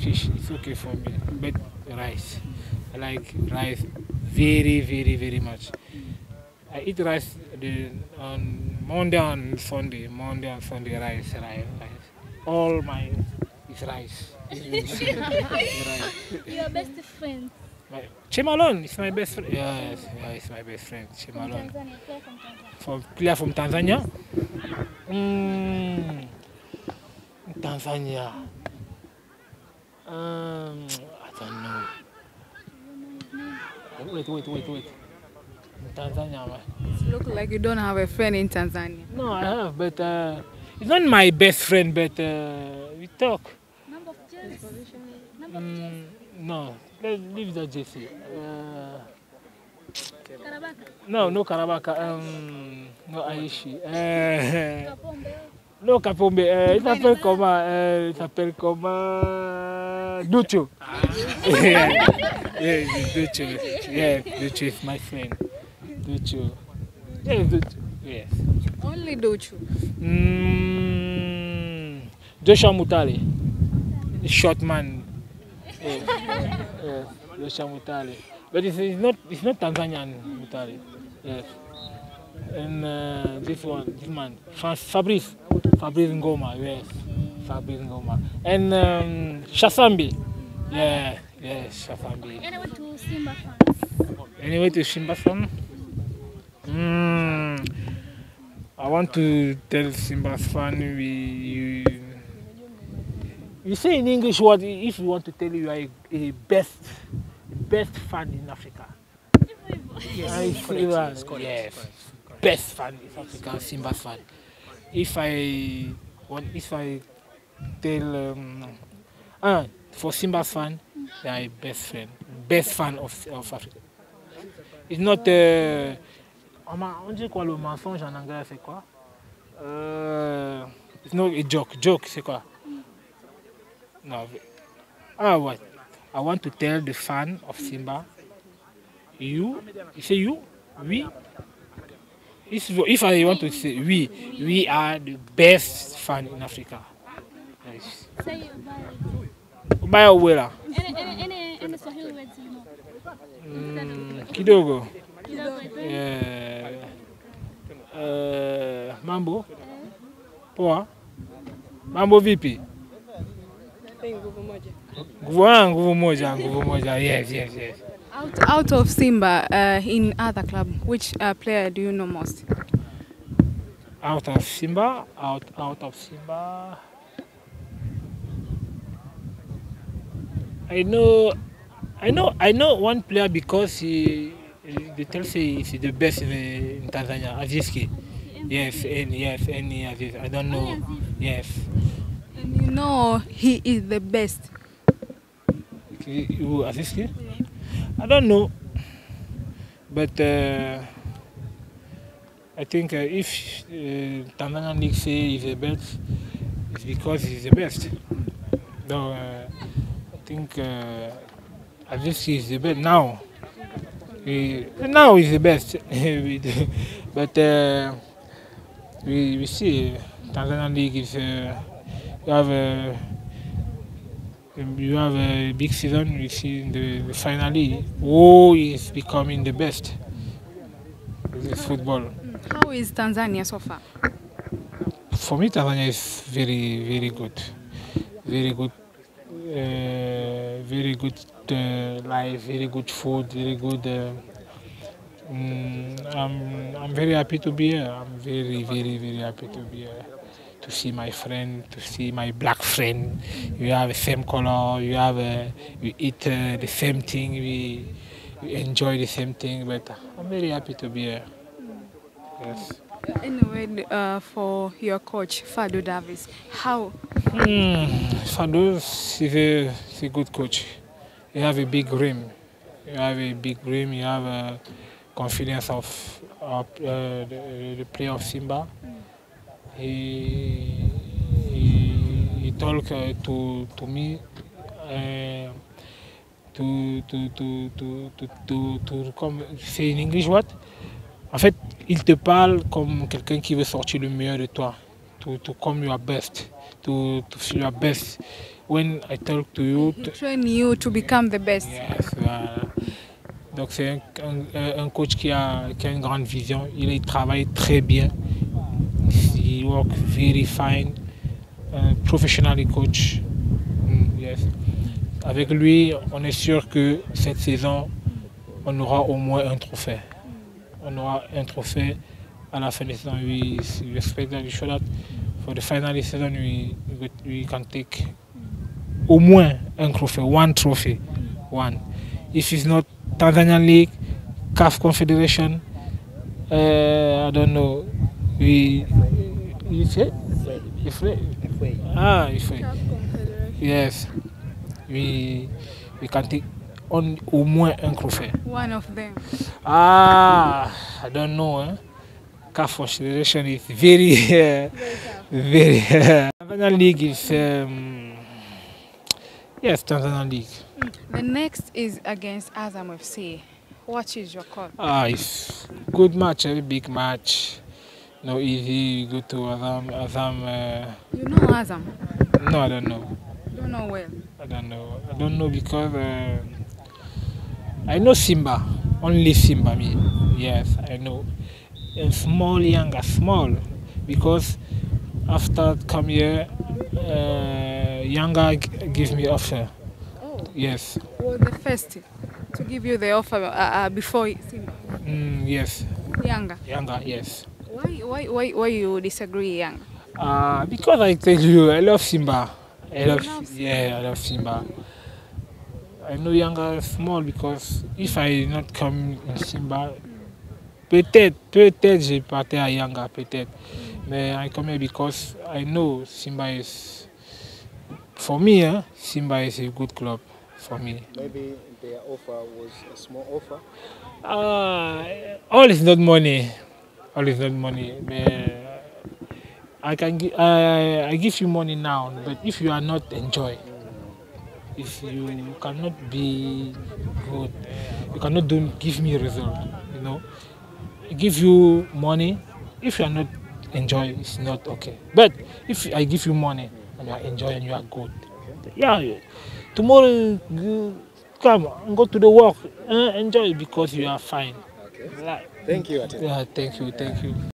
fish, it's okay for me. But rice, I like rice very, very, very much. I eat rice the, on Monday and Sunday, Monday and Sunday rice, rice, rice. All my is rice. rice. Your best friend My, Che Malone is my best friend. Yes, yeah, it's my best friend. from Chemalon. From Tanzania. From player from Tanzania. Mm, Tanzania. Um, I don't know. Wait, wait, wait, wait. Tanzania, man. It looks like you don't have a friend in Tanzania. No, I have, but uh, it's not my best friend, but uh, we talk. Number of. Number of Mm, no, let's leave that JC. Uh, Karabaka. no, no Karabaka. Um, no Aishi. Uh, no Kapombe. Uh, il s'appelle comment uh, Il s'appelle comment Ducho. yeah, yeah, Ducho. Yeah, Ducho is my friend. Ducho. Yeah, Ducho. Yes. Only Duchu. Mm, Joshua Mutale, short man. Yeah, yeah, Joshua Mutale. But it's, it's not it's not Tanzanian Mutale. Yes. And uh, this one, this man, Fabrice, Fabrice Ngoma, yes, Fabrice Ngoma. And um, Chasambi, yeah, yes, Chasambi. Anyway to Simba fans. Anyway, to Simba Simbasan. Mm, I want to tell Simba's fan we you, you say in English what if you want to tell you are a, a best best fan in Africa. Yes, yes, yes. best fan in Africa, Simba's fan. If I want, if I tell um, ah, for Simba's fan, they are best friend, best fan of of Africa. It's not. Uh, on dit quoi le mensonge en anglais c'est quoi? Euh, it's not a joke. Joke c'est quoi? No. Ah what? I want to tell the fan of Simba. You, you say you, we? If, if I want to say we, we are the best fan in Africa. Ubaya uwela. Mm, kidogo. Eh, eh, mambo? Poa. Mambo vipi? Nguvu ah, nguvu moja nguvu moja. Yes yes yes. Out, out of Simba, uh, in other club, which uh, player do you know most? out of simba out out of simba i know i know i know one player because he they tell say he's the best in, in tanzania Aziz Ki yes and yes and Aziz. i don't know yes And you know he is the best. Assist here? I don't know, but uh, I think uh, if uh, Tanzania League say he's the best, it's because he's the best. No, uh, think uh, assist is the best now. Now he's the best, but uh, we we see Tanzania League is uh, you have a you have a big season. We see in the, the finally who is becoming the best. This football. How is Tanzania so far? For me, Tanzania is very very good, very good, uh, very good uh, life, very good food, very good. Uh, mm, I'm I'm very happy to be here. I'm very very very happy to be here. To see my friend, to see my black friend. We have the same color. You have uh, we eat uh, the same thing. We we enjoy the same thing. But I'm very happy to be here. Yes. Anyway, uh, for your coach, Fadlu Davids, how Hmm, Fadouz is a, a good coach. You have a big dream. You have a big dream. You have a confidence of, uh, the, the player of Simba. He, he, he talk uh, to, to me uh, to, to, to, to, to, to, to, comme, c'est in English what? En fait, il te parle comme quelqu'un qui veut sortir le meilleur de toi. To, to come your best. To, to feel your best. when I talk to you. He to- train you to become the best. Yes, voilà. Donc c'est un, un- un coach qui a, qui a une grande vision. Il, il travaille très bien. He work very fine. Professional coach. Mm, yes. Avec lui, on est sûr que cette saison, on aura au moins un trophée. On aura un trophée à la fin de la saison. We, we expect that we show that for the final season, we, we, we can take au moins un trophée, one trophy, one. If it's not Tanzanian League, CAF Confederation, uh, I don't know. We, you say? Ife? Ah, Ife. Yes. We, we can take on, au moins un trophée. One of them. Ah, I don't know. Eh? CAF Confederation is very, uh, very. Tanzanian League is, um, yes, Tanzanian League. The next is against Azam FC. What is your call? Ah, it's good match, a big match. No easy. We go to Azam. Azam. Uh, You know Azam. no, I don't know. You don't know well. I don't know. I don't know because uh, I know Simba. Only Simba. Me. Yes, I know. And small, Yanga, small, because after come here, uh, Yanga g- give me offer. Oh. Yes. Was the first to give you the offer uh, uh, before Simba? Mm, yes. Yanga. Yanga. Yes. Why, why, why, why you disagree, Young? Uh, because I tell you, I love Simba. I love, love Simba? yeah, I love Simba. I know Yanga small because if I not come in Simba, peut-être, peut-être j'ai parté à Yanga, peut-être. Mais I come here because I know Simba is, for me, eh, Simba is a good club for me. Maybe their offer was a small offer. Uh, all is not money. All is not money. But I can gi- I, I give you money now, but if you are not enjoy, if you cannot be good, you cannot do give me result. You know, I give you money. If you are not enjoy, it's not okay. But if I give you money and you are enjoy and you are good, yeah, tomorrow you come and go to the work, uh, enjoy because you are fine. Okay. Like, Thank you, yeah, thank you, thank you.